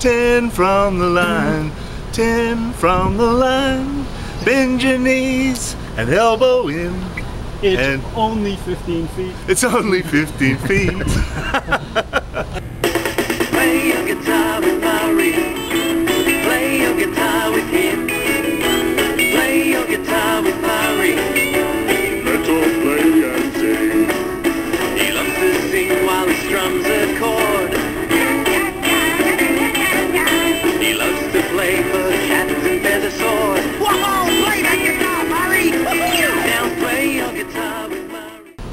Ten from the line, ten from the line. Bend your knees and elbow in. It's And- only 15 feet. It's only 15 feet.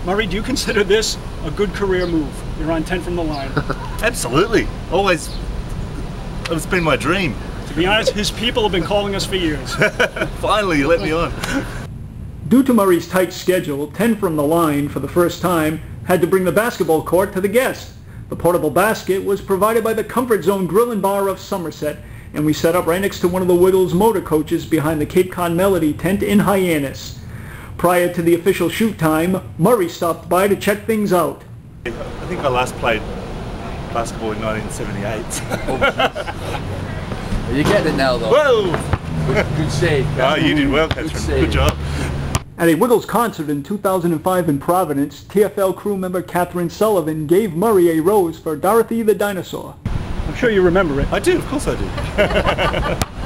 Murray, do you consider this a good career move? You're on 10 from the line. Absolutely. Always. It's been my dream. to be honest, his people have been calling us for years. Finally, you let me on. Due to Murray's tight schedule, 10 from the line for the first time had to bring the basketball court to the guest. The portable basket was provided by the Comfort Zone Grill and Bar of Somerset, and we set up right next to one of the Wiggles motor coaches behind the Cape Cod Melody tent in Hyannis. Prior to the official shoot time, Murray stopped by to check things out. I think I last played basketball in 1978. You get it now, though. Whoa! Good save. Oh, you did well, Good Catherine. save. Good job. At a Wiggles concert in 2005 in Providence, TFL crew member Catherine Sullivan gave Murray a rose for Dorothy the dinosaur. I'm sure you remember it. I do, of course I do.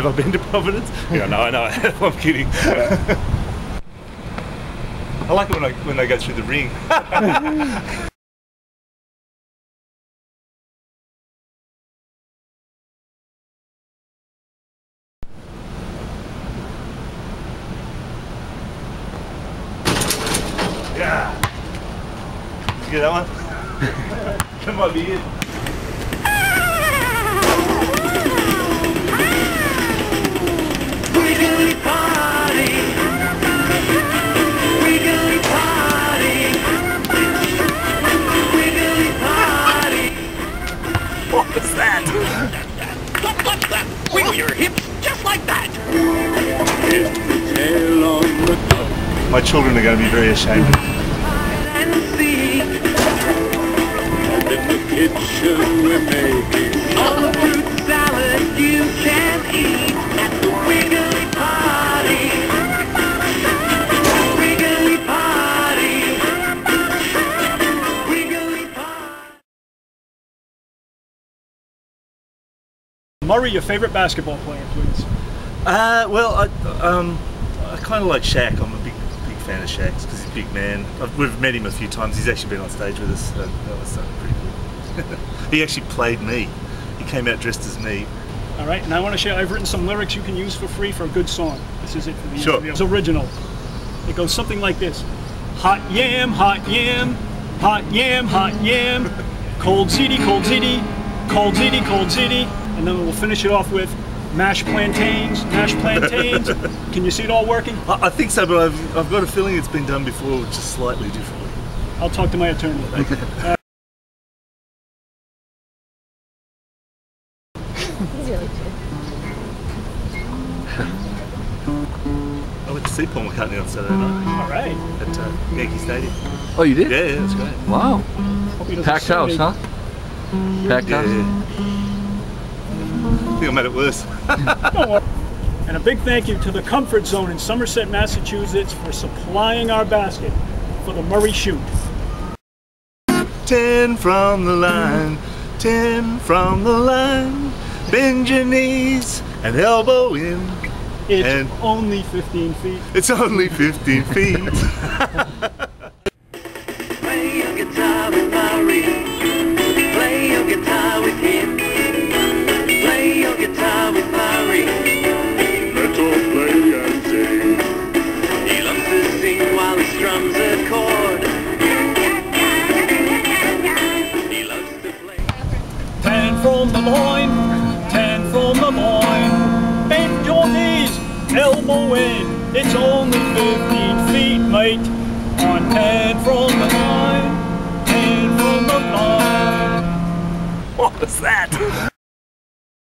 Have I been to Providence? Yeah, no, I know. I'm kidding. I like it when I when they go through the ring. yeah. You get that one? that might be it. Was that? Wiggle your hips just like that. My children are going to be very ashamed. And the kitchen we're making. all the Murray, your favorite basketball player, please. Uh, well, I, um, I kind of like Shaq. I'm a big, big fan of Shaq's because he's a big man. I've, we've met him a few times. He's actually been on stage with us. So that was uh, pretty good. he actually played me. He came out dressed as me. All right, and I want to share. I've written some lyrics you can use for free for a good song. This is it for the Sure. interview. It's original. It goes something like this: Hot yam, hot yam, hot yam, hot yam, cold ziti, cold ziti, cold ziti, cold ziti, and then we'll finish it off with mashed plantains, mashed plantains. can you see it all working? I, I think so, but I've, I've got a feeling it's been done before, just slightly differently. I'll talk to my attorney. Okay. I went to see Paul McCartney on Saturday night All right. at uh, Yankee Stadium. Oh, you did? Yeah, yeah, that's great. Wow. Hope he doesn't Packed house, huh? Packed Yeah, house. Yeah. I think I made it worse. And a big thank you to the Comfort Zone in Somerset, Massachusetts for supplying our basket for the Murray shoot. Ten from the line, ten from the line. Bend your knees and elbow in. It's And- only 15 feet. It's only 15 feet. the line, 10 from the line. Bend your knees, elbow in. It's only 15 feet, mate. On 10 from the line, 10 from the line. What was that?